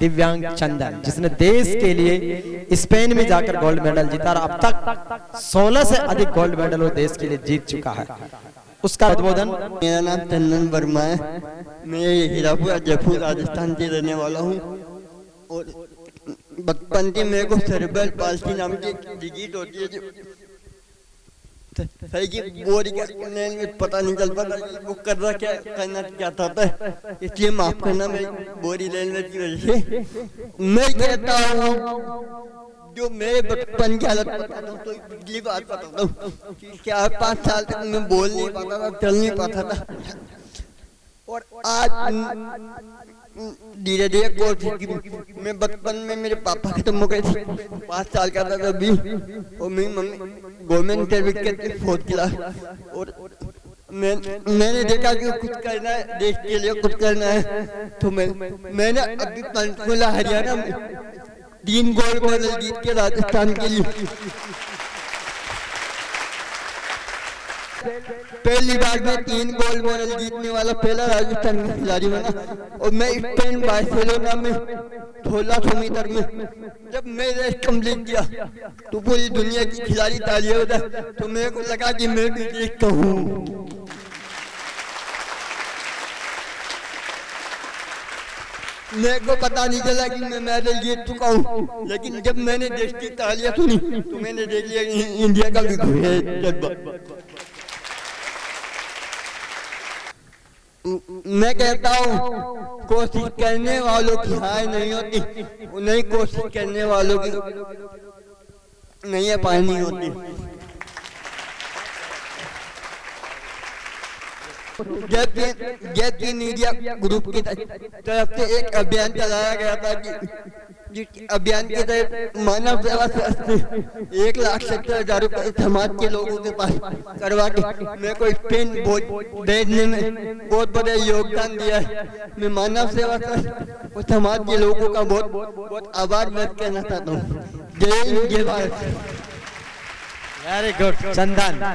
दिव्यांग चंदन, जिसने देश के लिए स्पेन में जाकर गोल्ड मेडल जीता और अब तक 16 से अधिक गोल्ड मेडल वो देश के लिए जीत चुका है। उसका उद्बोधन? मेरा नाम चंदन वर्मा है। मैं हीरापुर, जयपुर, राजस्थान से रहने वाला हूँ। और बचपन से मेरे को सेरेब्रल पाल्सी नाम की डिज़ीज़ होती है सही की बोरी का में पता नहीं चल पाता वो कर रहा क्या, करना क्या था इसलिए माफ़ करना मेरी बोरी लेने की वजह से। मैं कहता हूँ, जो मेरे बचपन की हालत बताता हूँ तो पिछली बात हूँ कि चार पाँच साल तक मैं बोल नहीं पाता था, चल नहीं पाता था। और आज धीरे धीरे कोशिश की मैं बचपन में मेरे पापा खत्म हो गए थे। पाँच साल का था तभी, और मेरी मम्मी गवर्नमेंट सर्विस के फोर्थ क्लास और मैं, मैंने देखा कि कुछ करना है, देश के लिए कुछ करना है। तो मैं, मैंने अभी पंचकुला हरियाणा में। तीन गोल्ड मेडल जीत के राजस्थान के लिए। पहली बार में तीन गोल्ड मेडल जीतने वाला पहला राजस्थान का खिलाड़ी बना। और मैं स्पेन बार्सिलोना में सोलह सौ मीटर में, जब मैं रेस कंप्लीट किया तो पूरी दुनिया की खिलाड़ी तालियाँ बजा तो मेरे को लगा कि मैं भी जीतता हूँ। मेरे को पता नहीं चला कि मैं मेडल जीत चुका हूँ, लेकिन जब मैंने देश की तालियाँ सुनी तो मैंने देख लिया इंडिया का भी जज्बा मैं कहता हूँ, कोशिश करने वालों की हार नहीं होती, नहीं कोशिश करने वालों की नहीं है, पानी होती। जबकि मीडिया ग्रुप की तरफ़ से एक अभियान चलाया गया था कि अभियान के तहत मानव सेवा ट्रस्ट एक लाख सत्तर हज़ार रुपए समाज के लोगों के पास करवा के मेरे को स्पेन भेजने में बहुत बड़ा योगदान दिया है। मैं मानव सेवा ट्रस्ट और समाज के लोगों का बहुत बहुत आभार व्यक्त करना चाहता हूँ। जय हिंद, जय भारत। वेरी गुड चंदन